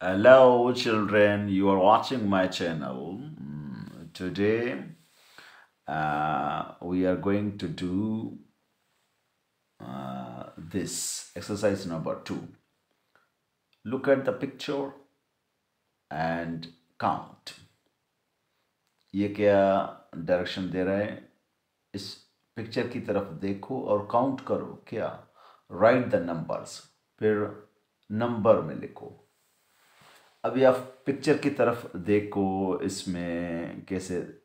Hello, children. You are watching my channel. Mm, Today, uh, we are going to do uh, this exercise number two. Look at the picture and count. ये क्या direction दे रहा है इस picture की तरफ देखो और count करो क्या राइट द नंबर्स फिर नंबर में लिखो अभी आप पिक्चर की तरफ़ देखो, इसमें कैसे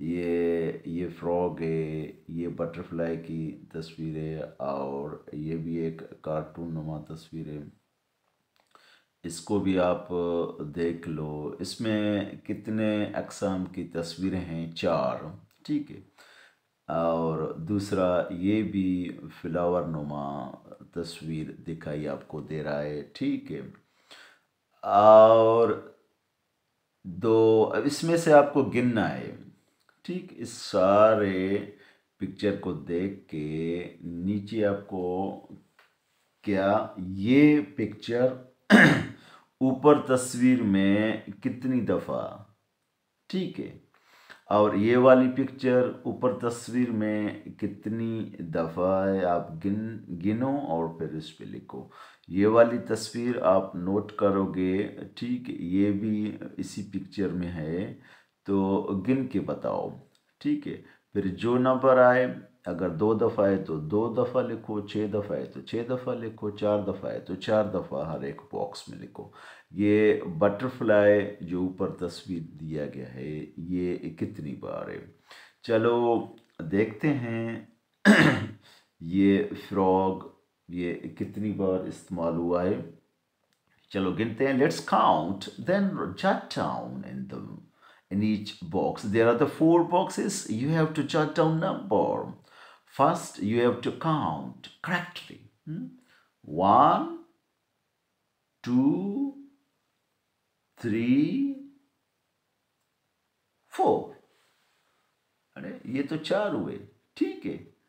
ये ये फ्रॉग है, ये बटरफ्लाई की तस्वीर है और ये भी एक कार्टून नुमा तस्वीर है। इसको भी आप देख लो। इसमें कितने अकसाम की तस्वीरें हैं? चार, ठीक है। और दूसरा, ये भी फ्लावर नुमा तस्वीर दिखाई आपको दे रहा है, ठीक है। और दो, अब इसमें से आपको गिनना है। ठीक, इस सारे पिक्चर को देख के नीचे आपको क्या, ये पिक्चर ऊपर तस्वीर में कितनी दफ़ा? ठीक है, और ये वाली पिक्चर ऊपर तस्वीर में कितनी दफ़ा है? आप गिन, गिनो और फिर इस पर लिखो। ये वाली तस्वीर आप नोट करोगे, ठीक, ये भी इसी पिक्चर में है तो गिन के बताओ, ठीक है? फिर जो नंबर आए, अगर दो दफ़ा है तो दो दफ़ा लिखो छः दफ़ा है तो छः दफ़ा लिखो, चार दफ़ा है तो चार दफ़ा हर एक बॉक्स में लिखो। ये बटरफ्लाई जो ऊपर तस्वीर दिया गया है, ये कितनी बार है? चलो देखते हैं। ये फ्रॉग ये कितनी बार इस्तेमाल हुआ है? चलो गिनते हैं let's count then jot down in the in each box there are the four boxes you have to jot down number first you have to count correctly one two three four अरे, ये तो चार हुए। ठीक है।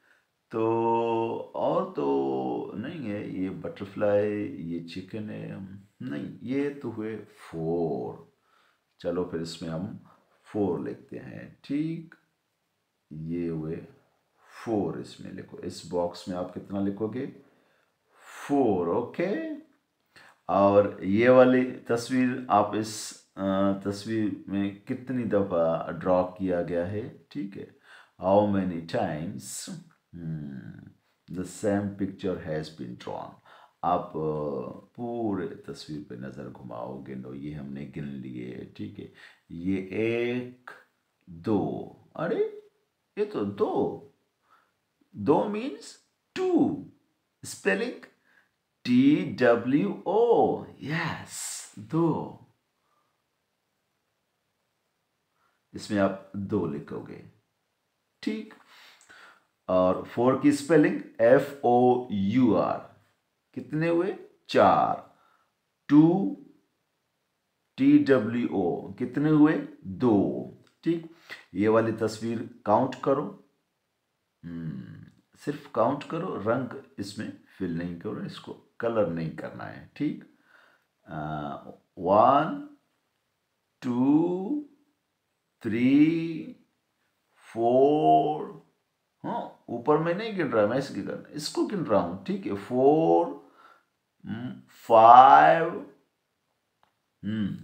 तो और तो नहीं है, ये बटरफ्लाई, ये चिकन है नहीं, ये तो हुए फोर। चलो फिर इसमें हम फोर लिखते हैं। ठीक, ये हुए फोर इसमें लिखो। इस बॉक्स में आप कितना लिखोगे? Four, okay? और ये वाली तस्वीर आप इस तस्वीर में कितनी दफ़ा ड्रॉ किया गया है? ठीक है। How many times the same picture has been drawn आप पूरे तस्वीर पे नज़र घुमाओगे, नो, ये हमने गिन लिए, ठीक है? ये एक, दो, अरे, ये तो दो। दो means two spelling T W O yes दो। इसमें आप दो लिखोगे, ठीक? और फोर की spelling F O U R कितने हुए? चार। टू टी डब्ल्यू ओ कितने हुए? दो। ठीक? ये वाली तस्वीर काउंट करो। सिर्फ़ काउंट करो। रंग इसमें फिल नहीं करो। इसको कलर नहीं करना है। ठीक? वन टू थ्री फोर ऊपर में नहीं गिन रहा, मैं इसकी गिन इसको गिन रहा हूँ, ठीक है? फोर फाइव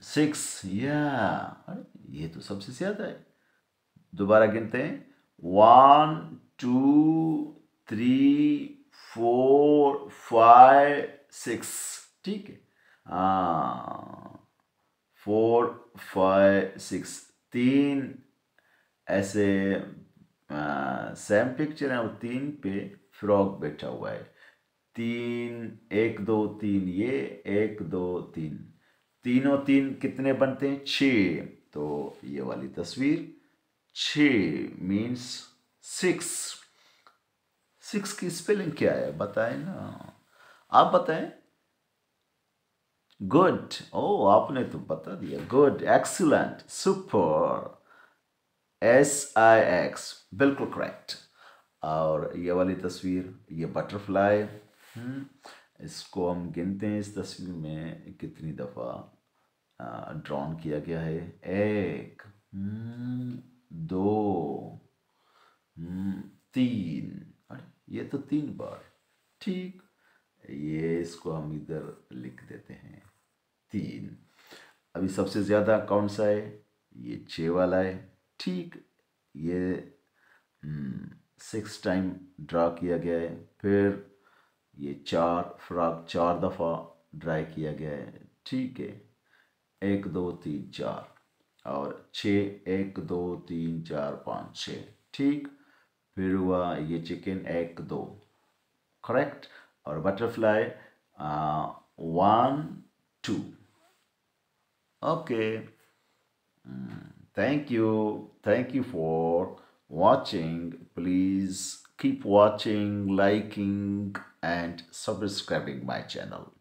सिक्स या अरे, ये तो सबसे ज़्यादा है। दोबारा गिनते हैं। One, two, three, four, five, six, ठीक है? हाँ फोर, फाइव, सिक्स, तीन, ऐसे सेम पिक्चर है और तीन पे फ्रॉक बैठा हुआ है। तीन, एक, दो, तीन, ये, एक, दो, तीन। तीनों तीन कितने बनते हैं? छ तो ये वाली तस्वीर छ मीन्स सिक्स सिक्स की स्पेलिंग क्या है? बताएँ ना। आप बताएँ। गुड ओ आपने तो बता दिया। Good excellent super S I X बिल्कुल करेक्ट और ये वाली तस्वीर ये बटरफ्लाई इसको हम गिनते हैं इस तस्वीर में कितनी दफ़ा ड्रॉन किया गया है। एक हम्म, दो हम्म, तीन। ये तो तीन बार। ठीक ये इसको हम इधर लिख देते हैं। तीन। अभी सबसे ज़्यादा कौन सा है? ये छः वाला है। ठीक ये सिक्स टाइम ड्रा किया गया है, फिर ये चार फ्रॉक चार दफ़ा ड्राई किया गया है। ठीक है, एक, दो, तीन, चार और छ एक, दो, तीन, चार, पाँच छ ठीक, फिर हुआ ये चिकन एक, दो। करेक्ट और butterfly one two okay thank you thank you for watching please keep watching liking and subscribing my channel